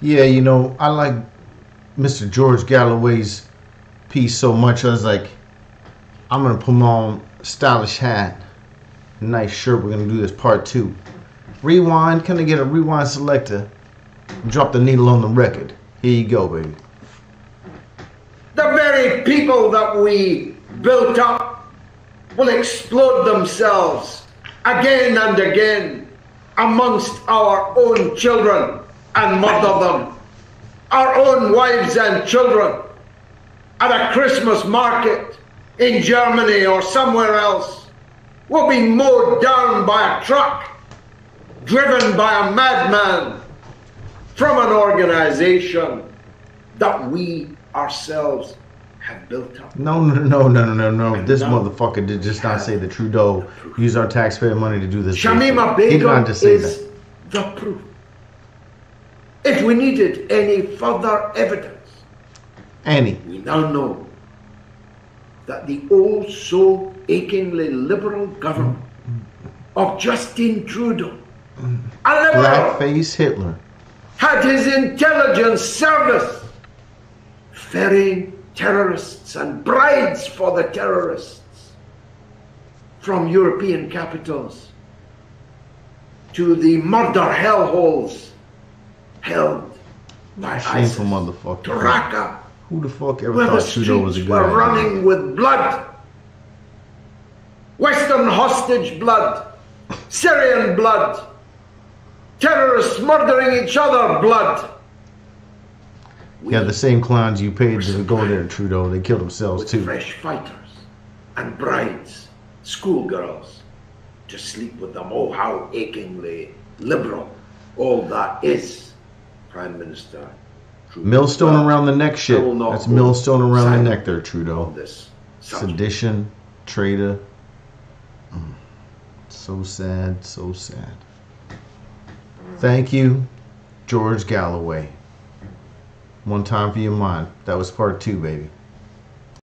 Yeah, you know, I like Mr. George Galloway's piece so much. I was like, I'm gonna put on stylish hat, nice shirt. We're gonna do this part two. Rewind. Can I get a rewind selector? Drop the needle on the record. Here you go, baby. The very people that we built up will explode themselves again and again amongst our own children and murder them. Our own wives and children at a Christmas market in Germany or somewhere else will be mowed down by a truck driven by a madman from an organization that we ourselves have built up. No, no, no, no, no, no, no. This motherfucker did just not say that Trudeau used our taxpayer money to do this. Shamima He did not Begum say is that. the proof. If we needed any further evidence, any, we now know that the oh so achingly liberal government of Justin Trudeau, a liberal, Blackface Hitler. had his intelligence service ferrying terrorists and brides for the terrorists from European capitals to the murder hellholes held by Shameful motherfucker. Raqqa, Who the fuck ever where thought Trudeau was a good were idea? running with blood. Western hostage blood, Syrian blood, terrorists murdering each other blood. Yeah, the same clowns you paid to go there, Trudeau, they killed themselves too. fresh fighters and brides, schoolgirls, to sleep with them. Oh, how achingly liberal all that is, Prime Minister. Trudeau. Millstone around the neck shit. That's millstone around the neck there, Trudeau. this subject. Sedition, traitor. Mm. So sad, so sad. Thank you, George Galloway. One time for your mind. That was part two, baby.